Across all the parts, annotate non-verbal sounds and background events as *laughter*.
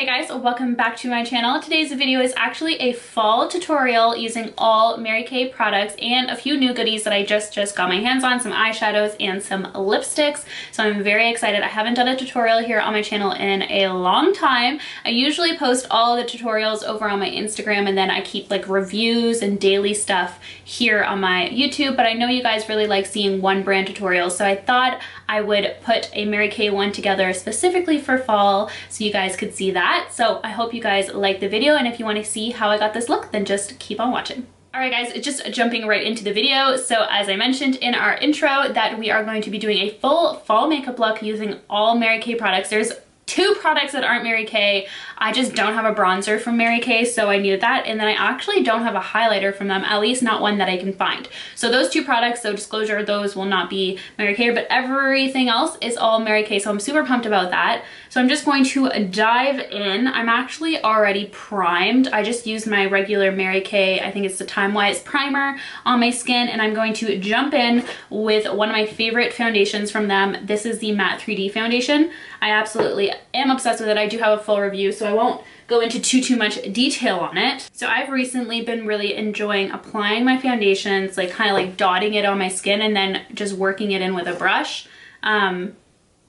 Hey guys, welcome back to my channel. Today's video is actually a fall tutorial using all Mary Kay products and a few new goodies that I just just got my hands on, some eyeshadows and some lipsticks. So I'm very excited. I haven't done a tutorial here on my channel in a long time. I usually post all the tutorials over on my Instagram and then I keep like reviews and daily stuff here on my YouTube, but I know you guys really like seeing one brand tutorials, so I thought I would put a Mary Kay one together specifically for fall so you guys could see that that. So I hope you guys like the video and if you want to see how I got this look, then just keep on watching. Alright guys, just jumping right into the video. So as I mentioned in our intro that we are going to be doing a full fall makeup look using all Mary Kay products. There's two products that aren't Mary Kay. I just don't have a bronzer from Mary Kay, so I needed that. And then I actually don't have a highlighter from them, at least not one that I can find. So those two products, so disclosure, those will not be Mary Kay, but everything else is all Mary Kay, so I'm super pumped about that. So I'm just going to dive in. I'm actually already primed. I just used my regular Mary Kay, I think it's the TimeWise primer on my skin, and I'm going to jump in with one of my favorite foundations from them. This is the Matte 3D foundation. I absolutely am obsessed with it. I do have a full review, so I won't go into too, too much detail on it. So I've recently been really enjoying applying my foundations, like kind of like dotting it on my skin and then just working it in with a brush. Um,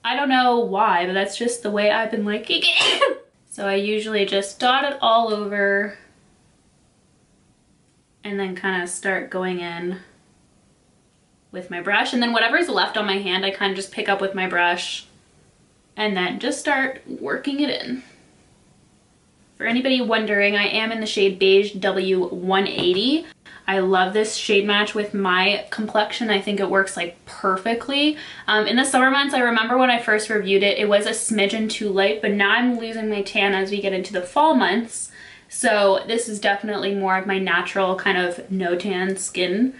I don't know why, but that's just the way I've been liking it. *coughs* so I usually just dot it all over and then kind of start going in with my brush. And then whatever's left on my hand, I kind of just pick up with my brush and then just start working it in. For anybody wondering, I am in the shade Beige W180. I love this shade match with my complexion. I think it works like perfectly. Um, in the summer months, I remember when I first reviewed it, it was a smidgen too light, but now I'm losing my tan as we get into the fall months. So this is definitely more of my natural kind of no tan skin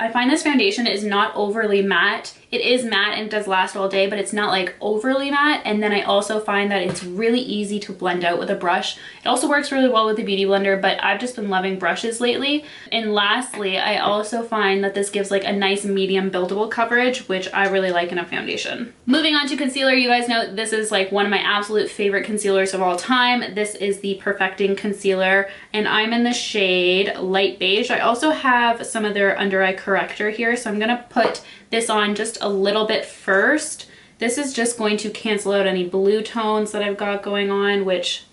I find this foundation is not overly matte. It is matte and does last all day, but it's not like overly matte. And then I also find that it's really easy to blend out with a brush. It also works really well with the Beauty Blender, but I've just been loving brushes lately. And lastly, I also find that this gives like a nice medium buildable coverage, which I really like in a foundation. Moving on to concealer, you guys know this is like one of my absolute favorite concealers of all time. This is the Perfecting Concealer, and I'm in the shade Light Beige. I also have some of their under eye corrector here, so I'm gonna put this on just a little bit first. This is just going to cancel out any blue tones that I've got going on, which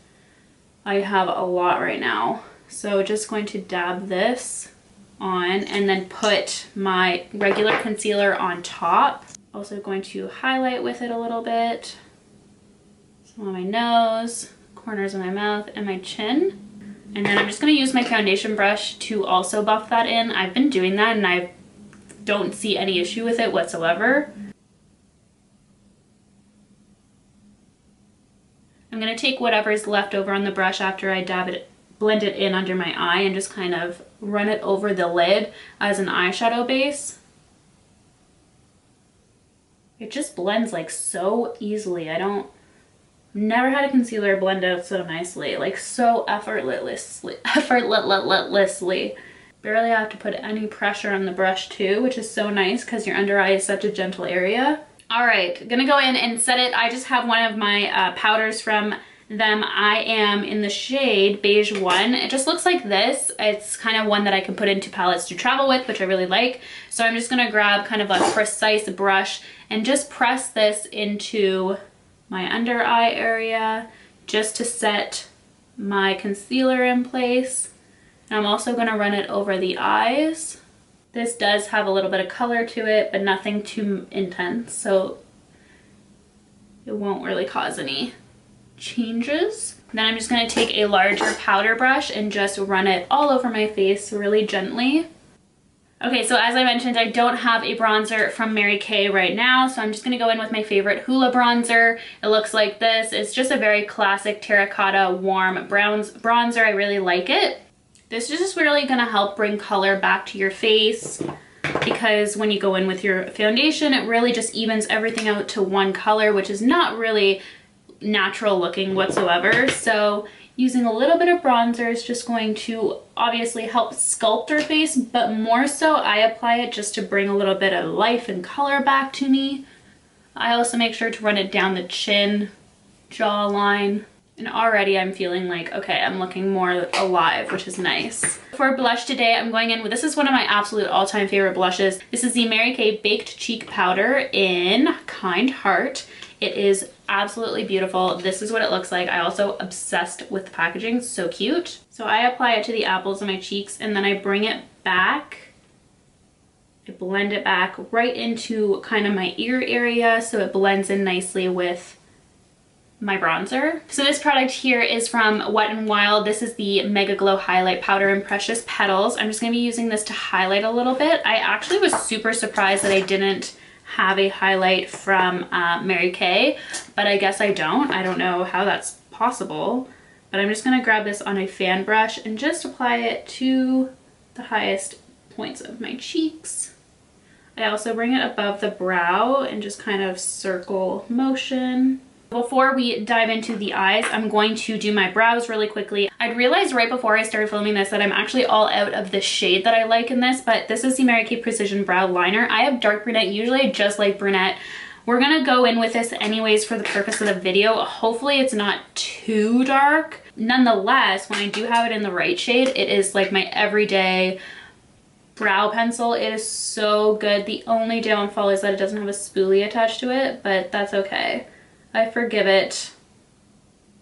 I have a lot right now. So just going to dab this on and then put my regular concealer on top. Also going to highlight with it a little bit. Some on my nose, corners of my mouth, and my chin. And then I'm just going to use my foundation brush to also buff that in. I've been doing that and I don't see any issue with it whatsoever. I'm going to take whatever's left over on the brush after I dab it, blend it in under my eye and just kind of run it over the lid as an eyeshadow base. It just blends like so easily. I don't, never had a concealer blend out so nicely, like so effortlessly, effortlessly. Barely have to put any pressure on the brush too, which is so nice because your under eye is such a gentle area. All right, gonna go in and set it. I just have one of my uh, powders from them. I am in the shade Beige 1. It just looks like this. It's kind of one that I can put into palettes to travel with, which I really like. So I'm just gonna grab kind of a precise brush and just press this into my under eye area just to set my concealer in place. I'm also going to run it over the eyes. This does have a little bit of color to it, but nothing too intense, so it won't really cause any changes. Then I'm just going to take a larger powder brush and just run it all over my face really gently. Okay, so as I mentioned, I don't have a bronzer from Mary Kay right now, so I'm just gonna go in with my favorite Hoola bronzer. It looks like this. It's just a very classic terracotta warm browns bronzer. I really like it. This is just really gonna help bring color back to your face because when you go in with your foundation, it really just evens everything out to one color, which is not really natural looking whatsoever. So Using a little bit of bronzer is just going to obviously help sculpt our face, but more so I apply it just to bring a little bit of life and color back to me. I also make sure to run it down the chin, jawline, and already I'm feeling like, okay, I'm looking more alive, which is nice. For blush today, I'm going in with, this is one of my absolute all-time favorite blushes. This is the Mary Kay Baked Cheek Powder in Kind Heart. It is absolutely beautiful. This is what it looks like. I also obsessed with the packaging, so cute. So I apply it to the apples of my cheeks and then I bring it back I blend it back right into kind of my ear area so it blends in nicely with my bronzer. So this product here is from Wet n Wild. This is the Mega Glow Highlight Powder in Precious Petals. I'm just going to be using this to highlight a little bit. I actually was super surprised that I didn't have a highlight from uh, Mary Kay, but I guess I don't. I don't know how that's possible, but I'm just going to grab this on a fan brush and just apply it to the highest points of my cheeks. I also bring it above the brow and just kind of circle motion. Before we dive into the eyes, I'm going to do my brows really quickly. I'd realized right before I started filming this that I'm actually all out of the shade that I like in this, but this is the Mary Kay Precision Brow Liner. I have dark brunette, usually I just like brunette. We're gonna go in with this anyways for the purpose of the video. Hopefully it's not too dark. Nonetheless, when I do have it in the right shade, it is like my everyday brow pencil. It is so good. The only downfall is that it doesn't have a spoolie attached to it, but that's okay. I forgive it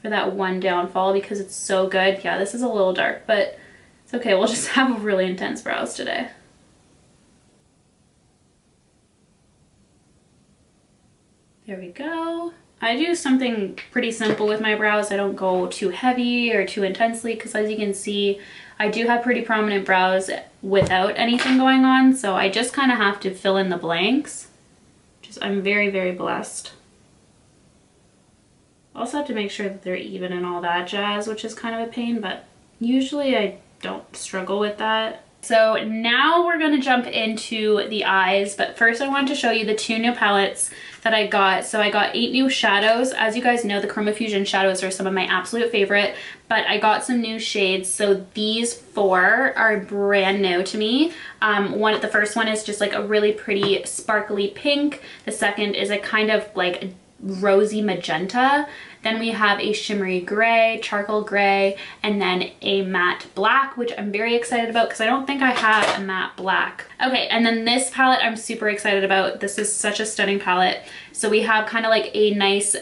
for that one downfall because it's so good. Yeah, this is a little dark, but it's okay. We'll *laughs* just have really intense brows today. There we go. I do something pretty simple with my brows. I don't go too heavy or too intensely because as you can see, I do have pretty prominent brows without anything going on. So I just kind of have to fill in the blanks. Just I'm very, very blessed. Also have to make sure that they're even and all that jazz, which is kind of a pain, but usually I don't struggle with that. So now we're gonna jump into the eyes, but first I wanted to show you the two new palettes that I got. So I got eight new shadows. As you guys know, the Chroma Fusion shadows are some of my absolute favorite, but I got some new shades. So these four are brand new to me. Um, one, the first one is just like a really pretty sparkly pink. The second is a kind of like rosy magenta. Then we have a shimmery gray, charcoal gray, and then a matte black, which I'm very excited about because I don't think I have a matte black. Okay, and then this palette I'm super excited about. This is such a stunning palette. So we have kind of like a nice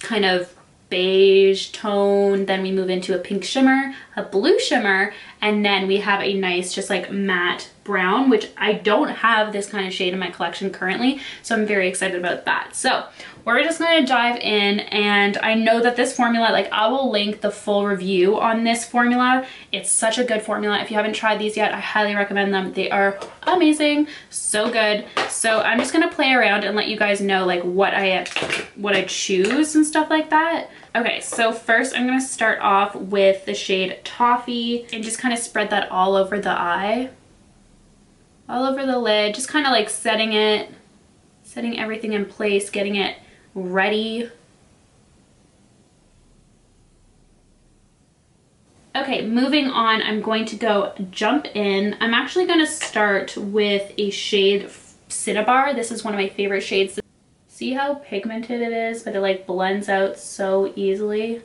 kind of beige tone then we move into a pink shimmer a blue shimmer and then we have a nice just like matte brown which I don't have this kind of shade in my collection currently so I'm very excited about that so we're just going to dive in and I know that this formula, like I will link the full review on this formula. It's such a good formula. If you haven't tried these yet, I highly recommend them. They are amazing, so good. So I'm just going to play around and let you guys know like what I, what I choose and stuff like that. Okay, so first I'm going to start off with the shade Toffee and just kind of spread that all over the eye. All over the lid, just kind of like setting it, setting everything in place, getting it ready. Okay, moving on, I'm going to go jump in. I'm actually going to start with a shade Cinnabar. This is one of my favorite shades. See how pigmented it is, but it like blends out so easily.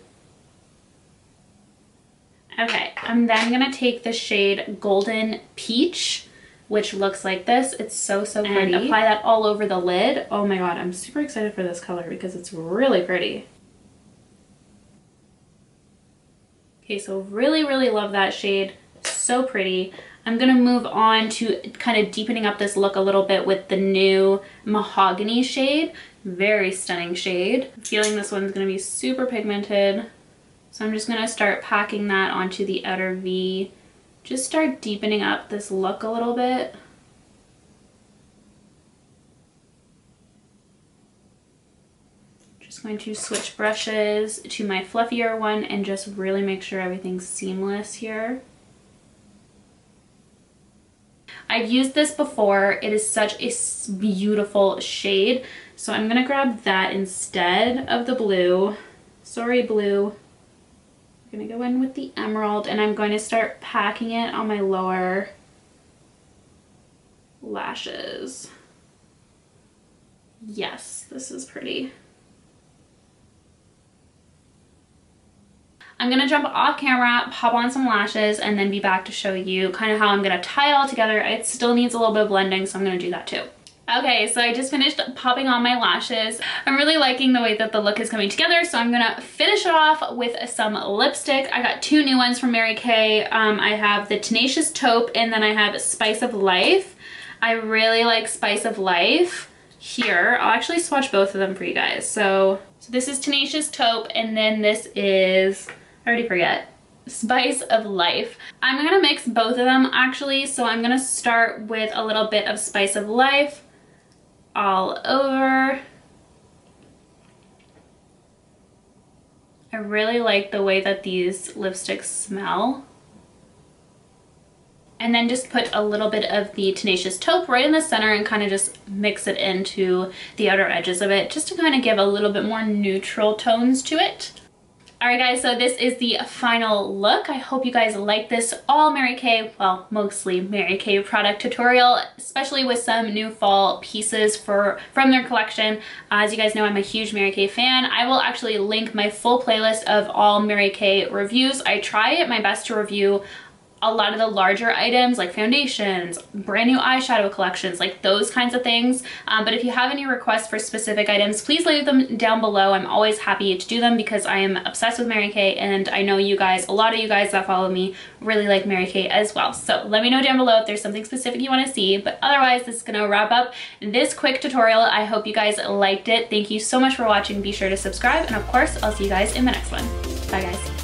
Okay, I'm then going to take the shade Golden Peach which looks like this. It's so, so pretty. And apply that all over the lid. Oh my god, I'm super excited for this color because it's really pretty. Okay, so really, really love that shade. So pretty. I'm going to move on to kind of deepening up this look a little bit with the new Mahogany shade. Very stunning shade. I'm feeling this one's going to be super pigmented. So I'm just going to start packing that onto the outer V just start deepening up this look a little bit. Just going to switch brushes to my fluffier one and just really make sure everything's seamless here. I've used this before. It is such a beautiful shade. So I'm going to grab that instead of the blue. Sorry, blue. I'm gonna go in with the emerald and I'm going to start packing it on my lower lashes. Yes, this is pretty. I'm gonna jump off camera, pop on some lashes, and then be back to show you kind of how I'm gonna tie it all together. It still needs a little bit of blending, so I'm gonna do that too. Okay, so I just finished popping on my lashes. I'm really liking the way that the look is coming together, so I'm gonna finish it off with some lipstick. I got two new ones from Mary Kay. Um, I have the Tenacious Taupe, and then I have Spice of Life. I really like Spice of Life here. I'll actually swatch both of them for you guys. So, so this is Tenacious Taupe, and then this is I already forget. Spice of Life. I'm gonna mix both of them actually, so I'm gonna start with a little bit of Spice of Life all over. I really like the way that these lipsticks smell. And then just put a little bit of the Tenacious Taupe right in the center and kind of just mix it into the outer edges of it just to kind of give a little bit more neutral tones to it. Alright guys, so this is the final look. I hope you guys like this all Mary Kay, well, mostly Mary Kay product tutorial, especially with some new fall pieces for from their collection. As you guys know, I'm a huge Mary Kay fan. I will actually link my full playlist of all Mary Kay reviews. I try my best to review a lot of the larger items like foundations, brand new eyeshadow collections, like those kinds of things. Um, but if you have any requests for specific items, please leave them down below. I'm always happy to do them because I am obsessed with Mary Kay and I know you guys, a lot of you guys that follow me really like Mary Kay as well. So let me know down below if there's something specific you want to see. But otherwise, this is going to wrap up this quick tutorial. I hope you guys liked it. Thank you so much for watching. Be sure to subscribe and of course, I'll see you guys in the next one. Bye guys.